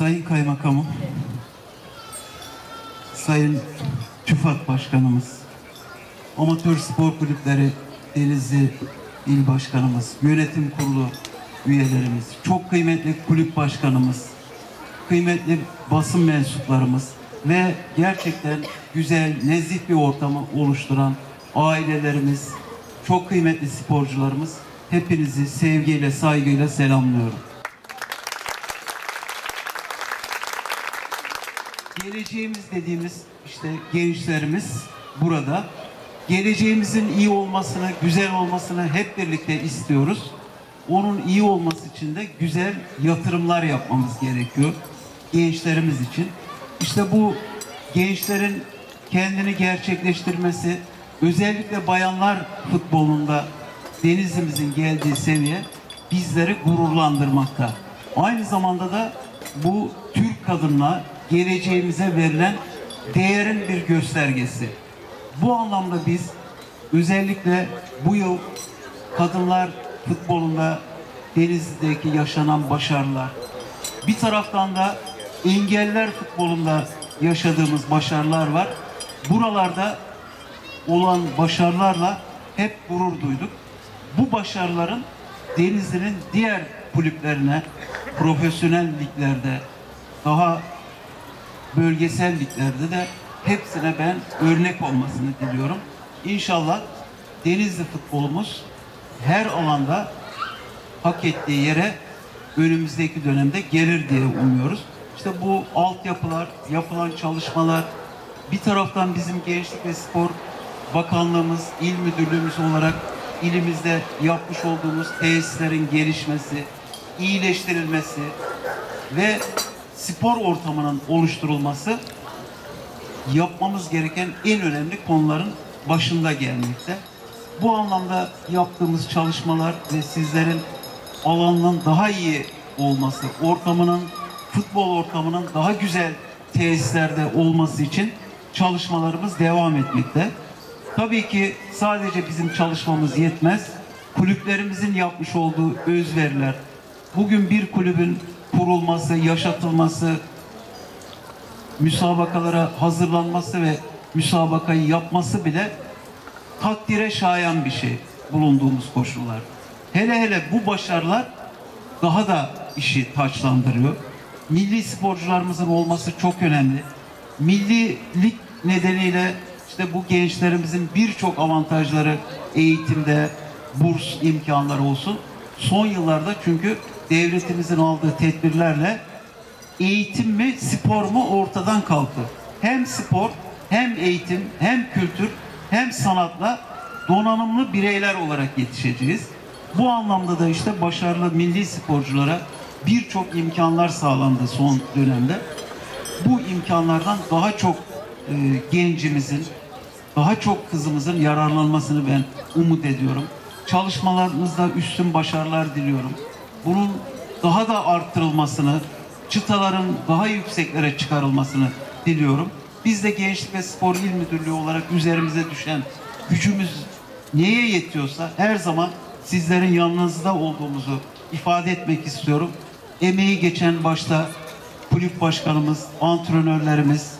Sayın Kaymakamım, Sayın TÜFAD Başkanımız, Amatör Spor Kulüpleri Denizli İl Başkanımız, Yönetim Kurulu üyelerimiz, çok kıymetli kulüp başkanımız, kıymetli basın mensuplarımız ve gerçekten güzel, nezih bir ortamı oluşturan ailelerimiz, çok kıymetli sporcularımız hepinizi sevgiyle, saygıyla selamlıyorum. Geleceğimiz dediğimiz işte gençlerimiz burada. Geleceğimizin iyi olmasını, güzel olmasını hep birlikte istiyoruz. Onun iyi olması için de güzel yatırımlar yapmamız gerekiyor gençlerimiz için. İşte bu gençlerin kendini gerçekleştirmesi, özellikle bayanlar futbolunda Denizli'mizin geldiği seviye bizleri gururlandırmakta. Aynı zamanda da bu Türk kadınla geleceğimize verilen değerin bir göstergesi. Bu anlamda biz özellikle bu yıl kadınlar futbolunda Denizli'deki yaşanan başarılar, bir taraftan da engeller futbolunda yaşadığımız başarılar var. Buralarda olan başarılarla hep gurur duyduk. Bu başarıların Denizli'nin diğer kulüplerine, profesyonel liglerde, daha bölgesel liglerde de hepsine ben örnek olmasını diliyorum. İnşallah Denizli futbolumuz her alanda hak ettiği yere önümüzdeki dönemde gelir diye umuyoruz. İşte bu altyapılar, yapılan çalışmalar, bir taraftan bizim Gençlik ve Spor Bakanlığımız, il müdürlüğümüz olarak ilimizde yapmış olduğumuz tesislerin gelişmesi, iyileştirilmesi ve spor ortamının oluşturulması yapmamız gereken en önemli konuların başında gelmekte. Bu anlamda yaptığımız çalışmalar ve sizlerin alanının daha iyi olması, ortamının, futbol ortamının daha güzel tesislerde olması için çalışmalarımız devam etmekte. Tabii ki sadece bizim çalışmamız yetmez. Kulüplerimizin yapmış olduğu özveriler, bugün bir kulübün kurulması, yaşatılması, müsabakalara hazırlanması ve müsabakayı yapması bile takdire şayan bir şey bulunduğumuz koşullar. Hele hele bu başarılar daha da işi taçlandırıyor. Milli sporcularımızın olması çok önemli. Millilik nedeniyle işte bu gençlerimizin birçok avantajları eğitimde, burs imkanları olsun. Son yıllarda çünkü devletimizin aldığı tedbirlerle eğitim mi spor mu ortadan kalktı. Hem spor hem eğitim hem kültür hem sanatla donanımlı bireyler olarak yetişeceğiz. Bu anlamda da işte başarılı milli sporculara birçok imkanlar sağlandı son dönemde. Bu imkanlardan daha çok e, gencimizin, daha çok kızımızın yararlanmasını ben umut ediyorum. Çalışmalarımızda üstün başarılar diliyorum. Bunun daha da arttırılmasını, çıtaların daha yükseklere çıkarılmasını diliyorum. Biz de Gençlik ve Spor İl Müdürlüğü olarak üzerimize düşen gücümüz neye yetiyorsa her zaman sizlerin yanınızda olduğumuzu ifade etmek istiyorum. Emeği geçen başta kulüp başkanımız, antrenörlerimiz,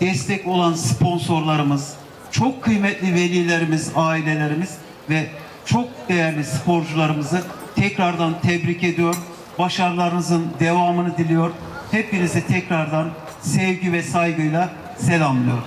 destek olan sponsorlarımız, çok kıymetli velilerimiz, ailelerimiz ve çok değerli sporcularımızı tekrardan tebrik ediyor. Başarılarınızın devamını diliyor. Hepinizi tekrardan sevgi ve saygıyla selamlıyorum.